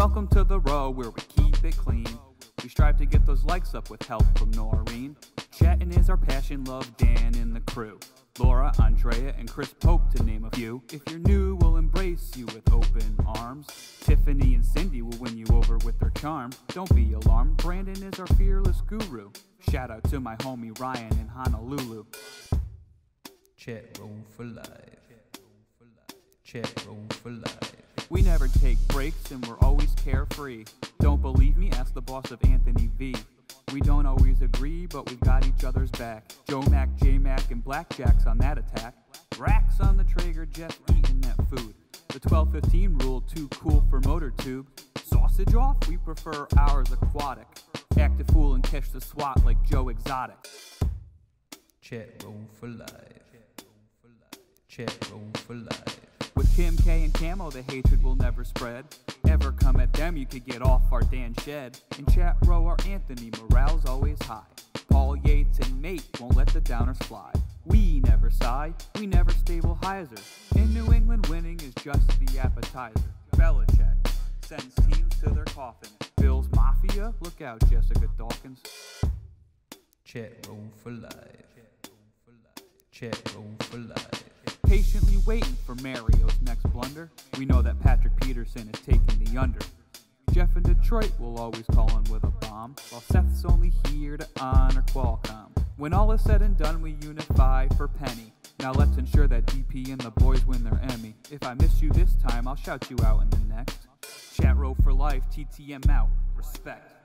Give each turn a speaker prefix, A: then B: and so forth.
A: Welcome to the row where we keep it clean. We strive to get those likes up with help from Noreen. Chatting is our passion, love Dan and the crew. Laura, Andrea, and Chris Pope to name a few. If you're new, we'll embrace you with open arms. Tiffany and Cindy will win you over with their charm. Don't be alarmed, Brandon is our fearless guru. Shout out to my homie Ryan in Honolulu.
B: Chat room for life. Chat room for life.
A: We never take breaks and we're always carefree. Don't believe me? Ask the boss of Anthony V. We don't always agree, but we've got each other's back. Joe Mac, J Mac, and Blackjack's on that attack. Racks on the Traeger, Jeff eating that food. The 1215 rule, too cool for motor tube. Sausage off? We prefer ours aquatic. Act a fool and catch the SWAT like Joe Exotic.
B: Chat room for life. Chat room for life.
A: With Kim K and Camo, the hatred will never spread. Ever come at them, you could get off our Dan shed. In chat row, our Anthony morale's always high. Paul Yates and Mate won't let the downers fly. We never sigh, we never stabilizer. In New England, winning is just the appetizer. Belichick sends teams to their coffin. Bills Mafia, look out, Jessica Dawkins.
B: Chat room for life. Chat room for life.
A: Patiently waiting for Mario's next blunder. We know that Patrick Peterson is taking the under. Jeff in Detroit will always call in with a bomb, while Seth's only here to honor Qualcomm. When all is said and done, we unify for Penny. Now let's ensure that DP and the boys win their Emmy. If I miss you this time, I'll shout you out in the next. Chat row for life, TTM out. Respect.